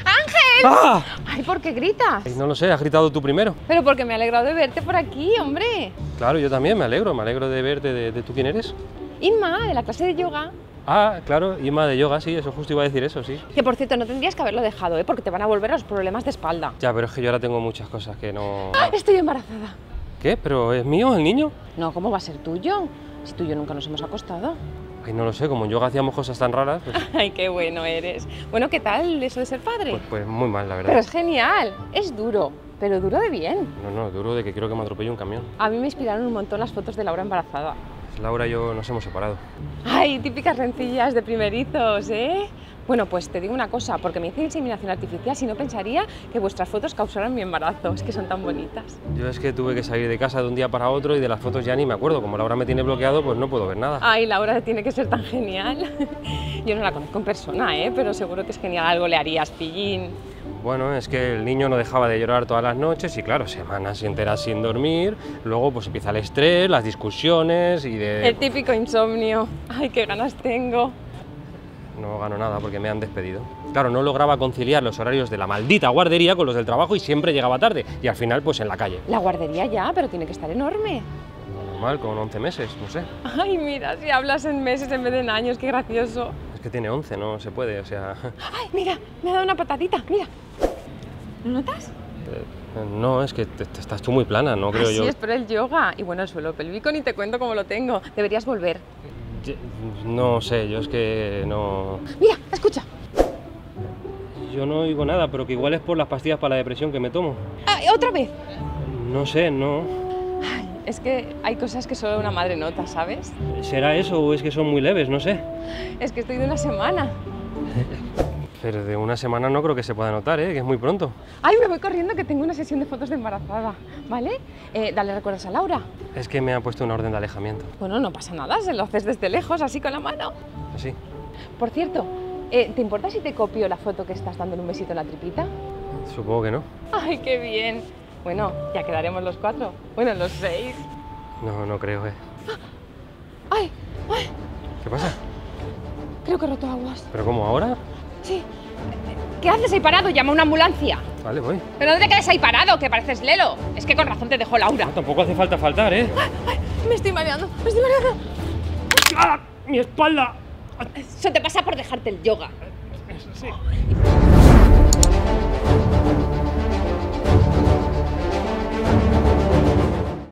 ¡Ángel! ¡Ah! Ay, ¿por qué gritas? Ay, No lo sé, has gritado tú primero. Pero porque me he alegrado de verte por aquí, hombre. Claro, yo también me alegro, me alegro de verte, de, de tú quién eres. Inma, de la clase de yoga. Ah, claro, Ima de yoga, sí, eso justo iba a decir eso, sí. Que por cierto, no tendrías que haberlo dejado, ¿eh? Porque te van a volver los problemas de espalda. Ya, pero es que yo ahora tengo muchas cosas que no... ¡Ah! Estoy embarazada. ¿Qué? ¿Pero es mío el niño? No, ¿cómo va a ser tuyo? Si tú y yo nunca nos hemos acostado. Ay, no lo sé, como en yoga hacíamos cosas tan raras, pues, Ay, qué bueno eres. Bueno, ¿qué tal eso de ser padre? pues, pues muy mal, la Pero verdad. es genial. Es duro, pero duro de bien. No, no, duro de que creo que me atropelle un camión. A mí me inspiraron un montón las fotos de Laura embarazada. Laura y yo nos hemos separado. Ay, típicas rencillas de primerizos, ¿eh? Bueno, pues te digo una cosa, porque me hice inseminación artificial, si no pensaría que vuestras fotos causaron mi embarazo, es que son tan bonitas. Yo es que tuve que salir de casa de un día para otro y de las fotos ya ni me acuerdo. Como Laura me tiene bloqueado, pues no puedo ver nada. Ay, Laura tiene que ser tan genial. Yo no la conozco en persona, ¿eh? Pero seguro que es genial, algo le harías, pillín. Bueno, es que el niño no dejaba de llorar todas las noches y claro, semanas enteras sin dormir. Luego pues empieza el estrés, las discusiones y de... El típico insomnio. Ay, qué ganas tengo. No gano nada porque me han despedido. Claro, no lograba conciliar los horarios de la maldita guardería con los del trabajo y siempre llegaba tarde. Y al final, pues en la calle. La guardería ya, pero tiene que estar enorme. Normal, con 11 meses, no sé. Ay, mira, si hablas en meses en vez de en años, qué gracioso. Es que tiene 11, no se puede, o sea... Ay, mira, me ha dado una patadita, mira. ¿Lo notas? eh, No, es que te, te estás tú muy plana, no creo Así yo... es por el yoga. Y bueno, el suelo pélvico ni te cuento cómo lo tengo. Deberías volver. No sé, yo es que no... Mira, escucha. Yo no oigo nada, pero que igual es por las pastillas para la depresión que me tomo. Ay, otra vez. No sé, no... Ay, es que hay cosas que solo una madre nota, ¿sabes? ¿Será eso o es que son muy leves? No sé. Es que estoy de una semana. Pero de una semana no creo que se pueda notar, ¿eh? Que es muy pronto. Ay, me voy corriendo que tengo una sesión de fotos de embarazada, ¿vale? Eh, dale recuerdos a Laura. Es que me han puesto una orden de alejamiento. Bueno, no pasa nada, se lo haces desde lejos, así con la mano. Así. Por cierto, eh, ¿te importa si te copio la foto que estás dándole un besito en la tripita? Supongo que no. Ay, qué bien. Bueno, ya quedaremos los cuatro. Bueno, los seis. No, no creo, ¿eh? Ay, ay, ¿Qué pasa? creo que he roto aguas. ¿Pero cómo ahora? Sí. ¿Qué haces ahí parado? Llama a una ambulancia. Vale, voy. Pero no te quedes ahí parado, que pareces Lelo. Es que con razón te dejó Laura. No, tampoco hace falta faltar, ¿eh? Ay, me estoy mareando, me estoy mareando. ¡Ah! ¡Mi espalda! Eso te pasa por dejarte el yoga. Sí.